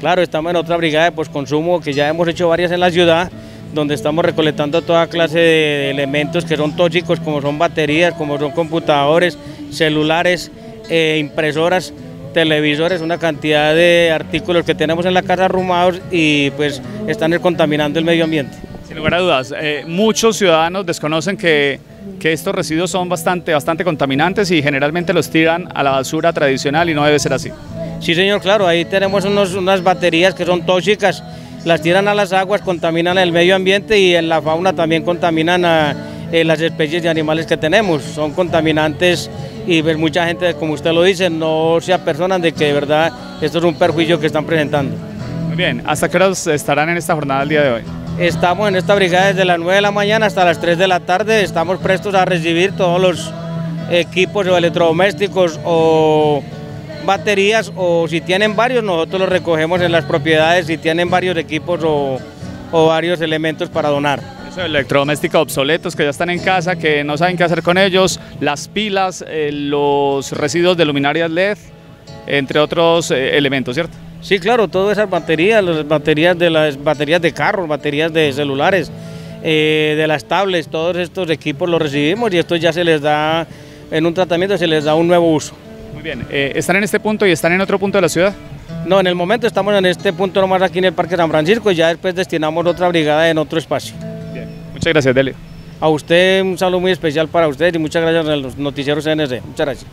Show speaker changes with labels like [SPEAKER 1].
[SPEAKER 1] Claro, estamos en otra brigada de postconsumo que ya hemos hecho varias en la ciudad, donde estamos recolectando toda clase de elementos que son tóxicos, como son baterías, como son computadores, celulares, eh, impresoras, televisores, una cantidad de artículos que tenemos en la casa arrumados y pues están contaminando el medio ambiente.
[SPEAKER 2] Sin lugar a dudas, eh, muchos ciudadanos desconocen que, que, estos residuos son bastante, bastante contaminantes y generalmente los tiran a la basura tradicional y no debe ser así.
[SPEAKER 1] Sí señor, claro, ahí tenemos unos, unas baterías que son tóxicas, las tiran a las aguas, contaminan el medio ambiente y en la fauna también contaminan a eh, las especies de animales que tenemos, son contaminantes y pues, mucha gente, como usted lo dice, no se apersonan de que de verdad esto es un perjuicio que están presentando.
[SPEAKER 2] Muy bien, ¿hasta qué horas estarán en esta jornada el día de hoy?
[SPEAKER 1] Estamos en esta brigada desde las 9 de la mañana hasta las 3 de la tarde, estamos prestos a recibir todos los equipos o electrodomésticos o baterías o si tienen varios nosotros los recogemos en las propiedades si tienen varios equipos o, o varios elementos para donar.
[SPEAKER 2] Eso, electrodomésticos obsoletos que ya están en casa, que no saben qué hacer con ellos, las pilas, eh, los residuos de luminarias LED, entre otros eh, elementos, ¿cierto?
[SPEAKER 1] Sí, claro, todas esas baterías, las baterías de las baterías de carros, baterías de celulares, eh, de las tablets, todos estos equipos los recibimos y esto ya se les da, en un tratamiento se les da un nuevo uso.
[SPEAKER 2] Muy bien, eh, ¿están en este punto y están en otro punto de la ciudad?
[SPEAKER 1] No, en el momento estamos en este punto nomás aquí en el Parque San Francisco y ya después destinamos otra brigada en otro espacio.
[SPEAKER 2] Bien, muchas gracias, Dele.
[SPEAKER 1] A usted un saludo muy especial para usted y muchas gracias a los noticieros CNC. Muchas gracias.